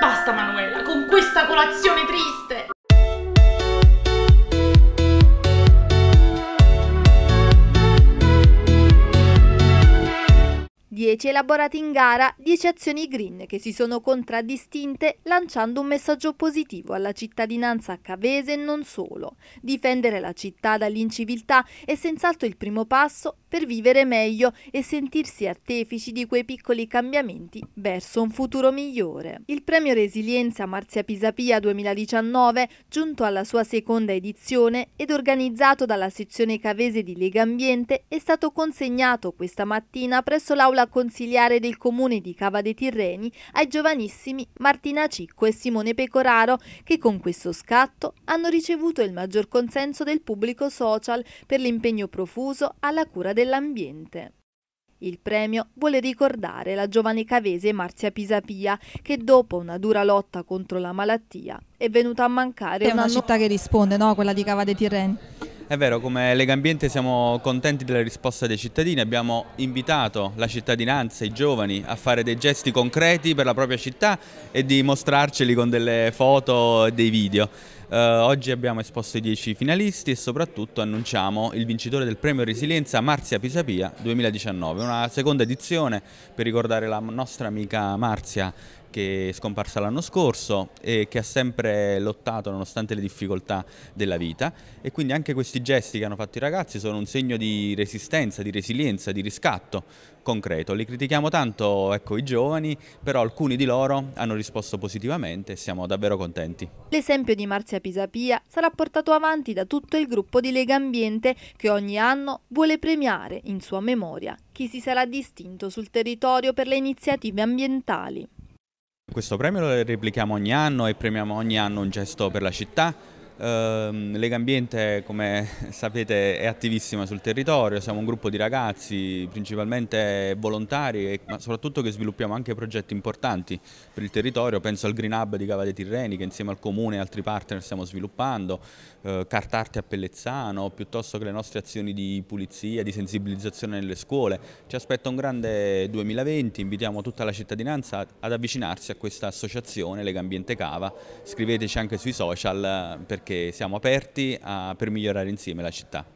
Basta Manuela, con questa colazione triste! 10 elaborati in gara 10 azioni green che si sono contraddistinte lanciando un messaggio positivo alla cittadinanza cavese e non solo. Difendere la città dall'inciviltà è senz'altro il primo passo per vivere meglio e sentirsi artefici di quei piccoli cambiamenti verso un futuro migliore. Il premio Resilienza Marzia Pisapia 2019, giunto alla sua seconda edizione ed organizzato dalla sezione cavese di Lega Ambiente, è stato consegnato questa mattina presso l'aula consiliare del comune di Cava dei Tirreni ai giovanissimi Martina Cicco e Simone Pecoraro che con questo scatto hanno ricevuto il maggior consenso del pubblico social per l'impegno profuso alla cura dell'ambiente. Il premio vuole ricordare la giovane cavese Marzia Pisapia che dopo una dura lotta contro la malattia è venuta a mancare è una, una città che risponde, no? quella di Cava dei Tirreni. È vero, come Lega Ambiente siamo contenti della risposta dei cittadini, abbiamo invitato la cittadinanza, i giovani a fare dei gesti concreti per la propria città e di mostrarceli con delle foto e dei video. Uh, oggi abbiamo esposto i 10 finalisti e soprattutto annunciamo il vincitore del premio Resilienza Marzia Pisapia 2019, una seconda edizione per ricordare la nostra amica Marzia che è scomparsa l'anno scorso e che ha sempre lottato nonostante le difficoltà della vita e quindi anche questi gesti che hanno fatto i ragazzi sono un segno di resistenza, di resilienza, di riscatto concreto. Li critichiamo tanto ecco, i giovani, però alcuni di loro hanno risposto positivamente e siamo davvero contenti. L'esempio di Marzia Pisapia sarà portato avanti da tutto il gruppo di Lega Ambiente che ogni anno vuole premiare in sua memoria chi si sarà distinto sul territorio per le iniziative ambientali. Questo premio lo replichiamo ogni anno e premiamo ogni anno un gesto per la città. Eh, Lega Ambiente, come sapete, è attivissima sul territorio, siamo un gruppo di ragazzi, principalmente volontari, ma soprattutto che sviluppiamo anche progetti importanti per il territorio. Penso al Green Hub di Cava dei Tirreni, che insieme al Comune e altri partner stiamo sviluppando, eh, Cartarte a Pellezzano, piuttosto che le nostre azioni di pulizia, di sensibilizzazione nelle scuole. Ci aspetta un grande 2020, invitiamo tutta la cittadinanza ad avvicinarsi a questa associazione Lega Ambiente Cava, scriveteci anche sui social perché siamo aperti a, per migliorare insieme la città.